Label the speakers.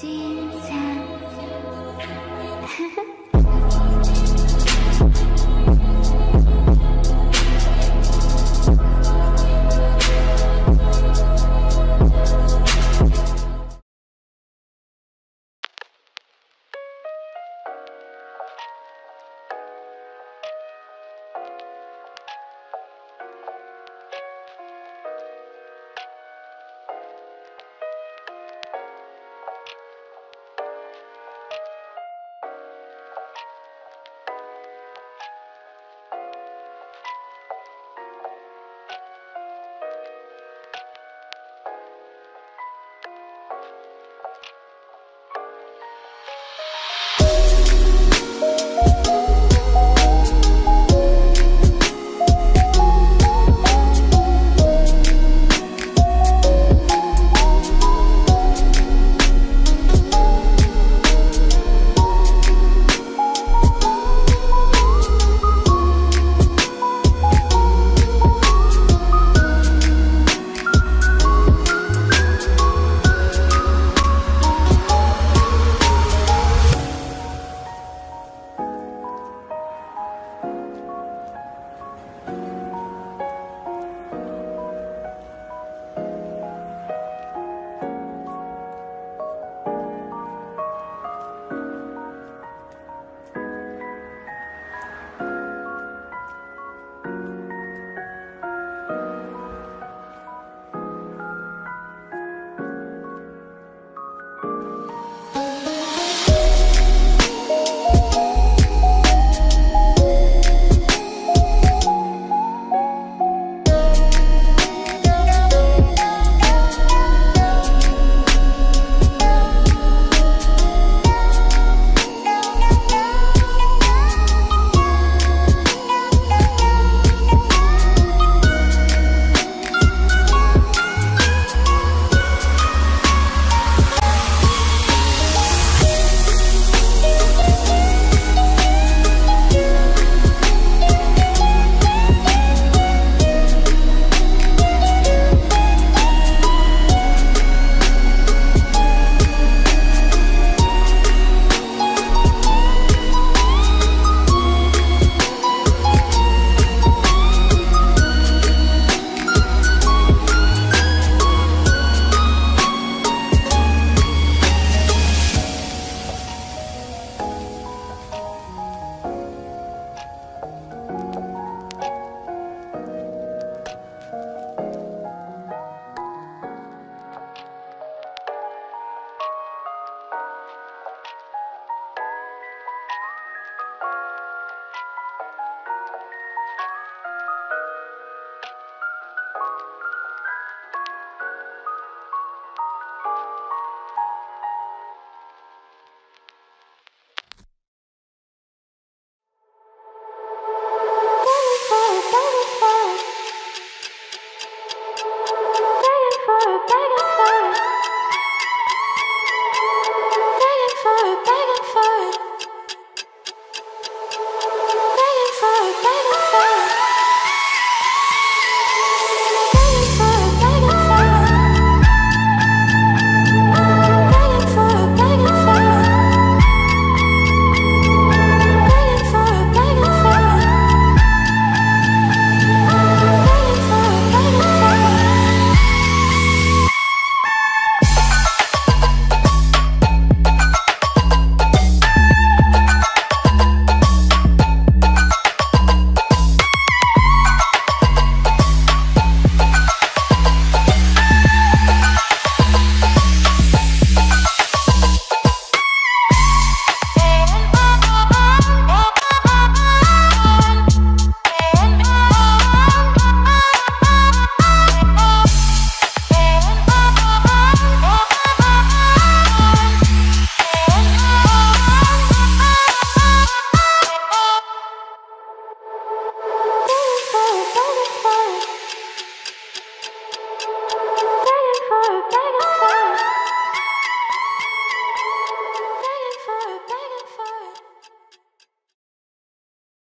Speaker 1: 今